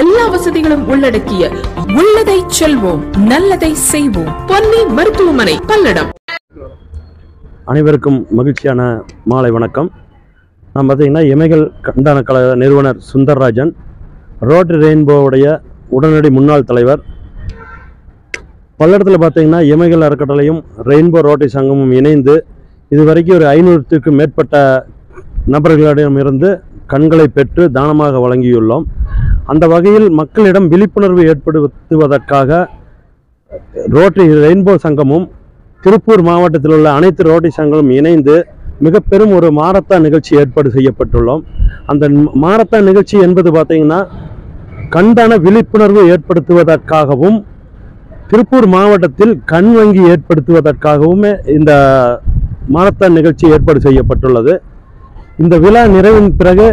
எல்லா வசதிகளும் உள்ளடக்கிய உள்ளதை செல்வோம் நல்லதை செய்வோம். பொன்னி மருத்துவமனை பல்லடம். அனைவருக்கும் மகிழ்ச்சியான மாலை வணக்கம். நான் பார்த்தீங்கன்னா இமைகள் கண்டான கழக நிறுவனர் சுந்தர்ராஜன் ரோட்டரி ரெயின்போவுடைய உடனடி முன்னாள் தலைவர். பல்லடத்தில் பார்த்தீங்கன்னா இமைகள் அறக்கட்டளையும் ரெயின்போ ரோட்டரி சங்கமும் இணைந்து இதுவரைக்கும் ஒரு ஐநூறுத்துக்கும் மேற்பட்ட நபர்களிடமிருந்து கண்களை பெற்று தானமாக வழங்கியுள்ளோம். அந்த வகையில் மக்களிடம் விழிப்புணர்வு ஏற்படுத்துவதற்காக ரோட்டரி ரெயின்போ சங்கமும் திருப்பூர் மாவட்டத்தில் உள்ள அனைத்து ரோட்டரி சங்கமும் இணைந்து மிக பெரும் ஒரு மாரத்தான் நிகழ்ச்சி ஏற்பாடு செய்யப்பட்டுள்ளோம். அந்த மாரத்தான் நிகழ்ச்சி என்பது பார்த்தீங்கன்னா கண்டன விழிப்புணர்வு ஏற்படுத்துவதற்காகவும் திருப்பூர் மாவட்டத்தில் கண் வங்கி ஏற்படுத்துவதற்காகவுமே இந்த மாரத்தான் நிகழ்ச்சி ஏற்பாடு செய்யப்பட்டுள்ளது. இந்த விழா நிறைவின் பிறகு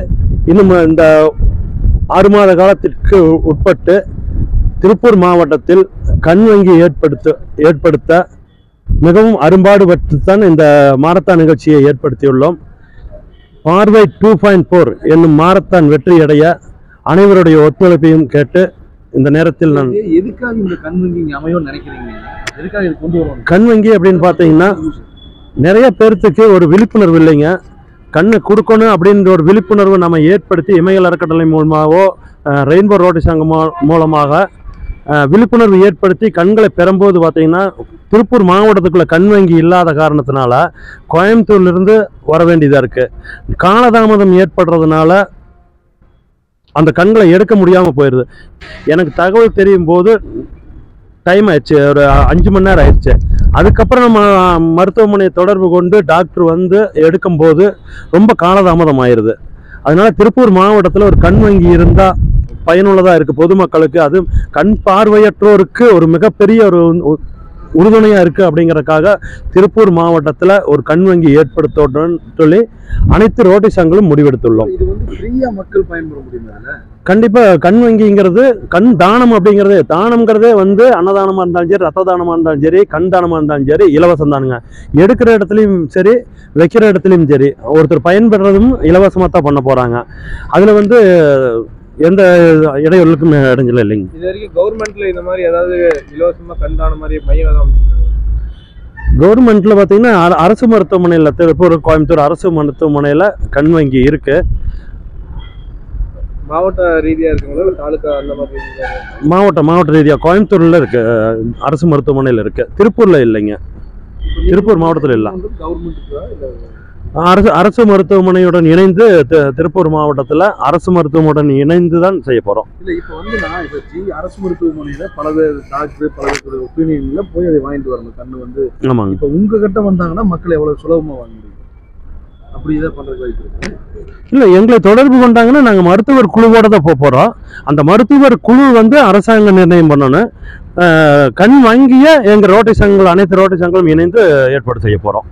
இன்னும் இந்த ஆறு மாத காலத்திற்கு உட்பட்டு திருப்பூர் மாவட்டத்தில் கண் வங்கி ஏற்படுத்த ஏற்படுத்த மிகவும் அரும்பாடுபட்டுத்தான் இந்த மாரத்தான் நிகழ்ச்சியை ஏற்படுத்தியுள்ளோம். பார்வை டூ பாயிண்ட் ஃபோர் என்னும் மாரத்தான் வெற்றியடைய அனைவருடைய ஒத்துழைப்பையும் கேட்டு இந்த நேரத்தில் நான் எது- எதுக்காக இந்த கண் வங்கி அமையும் நினைக்கிறீங்க? கண் வங்கி அப்படின்னு பார்த்தீங்கன்னா நிறைய பேர்த்துக்கு ஒரு விழிப்புணர்வு இல்லைங்க. கண்ணை கொடுக்கணும் அப்படின்ற ஒரு விழிப்புணர்வு நம்ம ஏற்படுத்தி இமயல் அறக்கட்டளை மூலமாகவோ ரெயின்போ ரோட்டரி சங்கம் மூலமாக விழிப்புணர்வு ஏற்படுத்தி கண்களை பெறும்போது பார்த்திங்கன்னா திருப்பூர் மாவட்டத்துக்குள்ளே கண் வங்கி இல்லாத காரணத்தினால கோயம்புத்தூர்லேருந்து வர வேண்டியதாக இருக்குது காலதாமதம் ஏற்படுறதுனால அந்த கண்களை எடுக்க முடியாமல் போயிடுது எனக்கு தகவல் தெரியும் போது டைம் ஆயிடுச்சு ஒரு அஞ்சு மணி நேரம் ஆயிடுச்சு. அதுக்கப்புறம் நம்ம மருத்துவமனையை தொடர்பு கொண்டு டாக்டர் வந்து எடுக்கும்போது ரொம்ப காலதாமதம் ஆயிடுது அதனால திருப்பூர் மாவட்டத்தில் ஒரு கண் வங்கி இருந்தால் பயனுள்ளதாக இருக்குது பொதுமக்களுக்கு அது கண் பார்வையற்றோருக்கு ஒரு மிகப்பெரிய ஒரு உறுதுணையாக இருக்குது அப்படிங்கறதுக்காக திருப்பூர் மாவட்டத்தில் ஒரு கண் வங்கி ஏற்படுத்தணும்னு சொல்லி அனைத்து ரோட்டரி சங்கங்களும் முடிவெடுத்துள்ளோம். இது வந்து மக்கள் பயன்பெற முடியுமா கண்டிப்பாக கண் வங்கிங்கிறது கண் தானம் அப்படிங்கிறது தானம்ங்கிறதே வந்து அன்னதானமாக இருந்தாலும் சரி ரத்த தானமாக இருந்தாலும் சரி கண் தானமாக இருந்தாலும் சரி இலவசம் தானுங்க. எடுக்கிற இடத்துலையும் சரி வைக்கிற இடத்துலையும் சரி ஒருத்தர் பயன்பெறதும் இலவசமாக தான் பண்ண போகிறாங்க அதில் வந்து எந்த இடையூறுக்கும் இடைஞ்சல் இல்லைங்க. இது வரைக்கும் கவர்மெண்ட்ல இந்த மாதிரி ஏதாவது இலவசமா கண்தான மாதிரி மையம்? கவர்மெண்ட்டில் பார்த்தீங்கன்னா அர- அரசு மருத்துவமனையில் திருப்பூர் கோயம்புத்தூர் அரசு மருத்துவமனையில் கண் வங்கி இருக்குது மாவட்ட ரீதியா இருக்குங்களா? தாலுக்கா அந்த மாதிரி மாவட்ட மாவட்ட ரீதியாக கோயம்புத்தூரில் இருக்குது அரசு மருத்துவமனையில் இருக்குது திருப்பூரில் இல்லைங்க. திருப்பூர் மாவட்டத்தில் இல்ல. கவர்மெண்ட்டுக்கா இல்ல அரசு அரசு மருத்துவமனையுடன் இணைந்து திருப்பூர் மாவட்டத்தில் அரசு மருத்துவமனையுடன் இணைந்து தான் செய்ய போகிறோம் இல்ல இப்ப வந்து நான் இப்ப ஜி அரசு மருத்துவமனையில பல பேர் டாக்டர் பல பேர் ஒப்பீனியன்ல போய் அதை வாங்கிட்டு வரணும். கண்ணு வந்து ஆமாங்க. இப்ப உங்க கிட்ட வந்தாங்கன்னா மக்கள் எவ்வளவு சுலபமா வாங்க முடியும்? அப்படி இதை வாய்ப்பு இருக்கு. இல்லை எங்களை தொடர்பு கொண்டாங்கன்னா நாங்கள் மருத்துவர் குழுவோட தான் போக போகிறோம் அந்த மருத்துவர் குழு வந்து அரசாங்கம் நிர்ணயம் பண்ணணும். கண் வங்கியை எங்கள் ரோட்டரி சங்கங்கள் அனைத்து ரோட்டரி சங்கங்களும் இணைந்து ஏற்பாடு செய்ய போகிறோம்